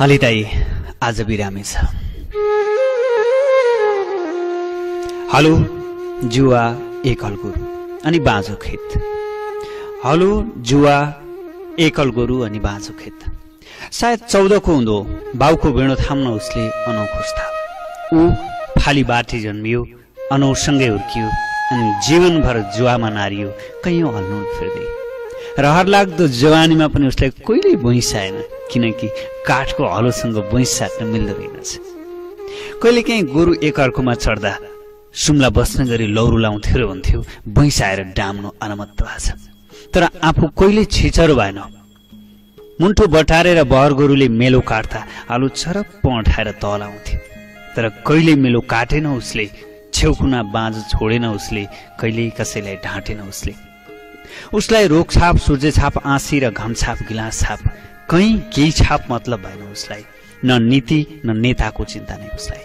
अलिताई आज बिरामी छ। हलो जुवा एकल गोरु अनि बाँझो खेत। हलो जुवा एकल गोरु अनि बाँझो खेत। सायद चौधको हुँदो बाउको बेणो थाम्न उसले अनौखोस था ऊ फाली बाटी जन्मियो अनौसँगै हुर्कियो अनि जीवनभर जुवामा नारियो कैयौँ हल्नु फिर्दै। रहर लाग्दो जवानीमा पनि उसलाई कहिल्यै भुइँसाएन किनकि काठको हलोसँग भुइँ साट्न मिल्दो रहेनछ कहिले काहीँ गोरु एकअर्कोमा चढ्दा सुम्ला बस्ने गरी लौरो लाउँथ्यो र हुन्थ्यो भैँस आएर डाम्नु अनमत्त भएको छ। तर आफू कहिले छिचरो भएन। मुन्टो बटारेर बहर गोरुले मेलो काट्दा आलु चरप्प अठाएर तल आउँथ्यो। तर कहिले मेलो काटेन उसले छेउकुना बाँझो छोडेन उसले कहिले कसैलाई ढाँटेन उसले। उसलाई रोगछाप सूर्यछाप आँसी र घमछाप गिलास छाप कहीँ केही छाप मतलब भएन उसलाई। न नीति न नेताको चिन्ता नै उसलाई।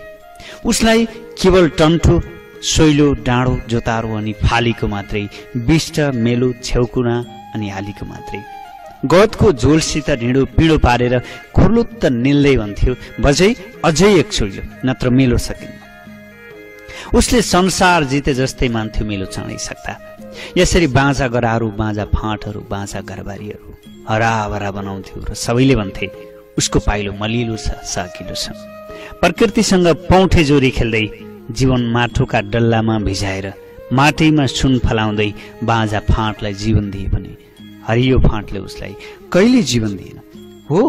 उसलाई केवल टन्ठो सोइलो डाँडो जोतारो अनि फालीको मात्रै बिष्ट मेलो छेउकुना अनि हालीको मात्रै। गदको झोलसित ढिँडो पिँडो पारेर खुर्लुत्त निल्दै भन्थ्यो बजै अझै एक सोल्यो नत्र मेलो सकिन्न। उसले संसार जिते जस्तै मान्थ्यो मेलो चाँडै सक्दा यसरी बाँझा गराहरू बाँझा फाँटहरू बाँझा घरबारीहरू हराभरा बनाउँथ्यो र सबैले भन्थे उसको पाइलो मलिलो छ साकिलो छ। प्रकृतिसँग पौठे जोरी खेल्दै जीवन माटोका डल्लामा भिजाएर माटैमा सुन फलाउँदै बाँझा फाँटलाई जीवन दिए भने हरियो फाँटले उसलाई कहिले जीवन दिएन? हो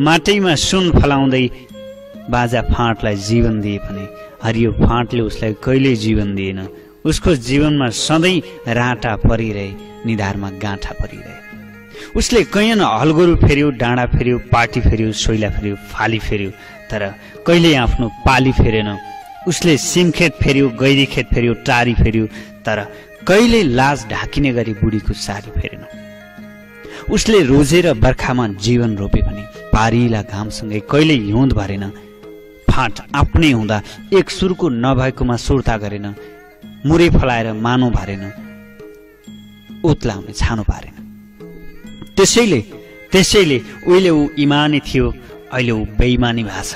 माटैमा सुन फलाउँदै बाजा फाँटलाई जीवन दिए भने हरियो फाँटले उसलाई कहिल्यै जीवन दिएन? उसको जीवनमा सधैँ राँटा परिरहे निधारमा गाँठा परिरहे। उसले कैयन हलगोरु फेर्यो डाँडा फेर्यो पार्टी फेर्यो सोइला फेर्यो फाली फेर्यो तर कहिले आफ्नो पाली फेरेन। उसले सिमखेत फेर्यो गैरी खेत फेर्यो टारी फेर्यो तर कहिले लाज ढाकिने गरी बुढीको सारी फेरेन। उसले रोजेर बर्खामा जीवन रोपे भने पारिला घामसँगै कहिले हिउँद भरेन। फाँट आफ्नै हुँदा एक सुरको नभएकोमा सुर्ता गरेन। मुरे फलाएर मानो भरेन उत्लाउने छानो पारेन त्यसैले त्यसैले उहिले ऊ इमानी थियो अहिले ऊ बेइमानी भएको छ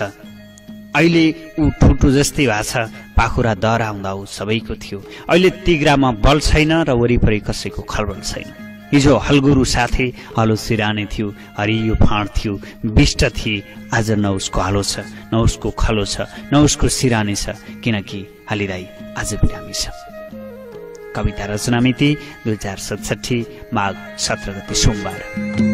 अहिले ऊ ठुटु जस्तै भएको छ पाखुरा दर आउँदा ऊ सबैको थियो। अहिले तिग्रामा बल छैन र वरिपरि कसैको खलबल छैन। हिजो हलगुरु साथै हलो सिराने थियो हरियो फाँड थियो विष्ट थिए आज न उसको हलो छ न उसको खलो छ न उसको सिरानी छ किनकि हालिराई। आज बिरामी छ। कविता रचना मिति दुई हजार सतसठी माघ सत्र गति सोमबार।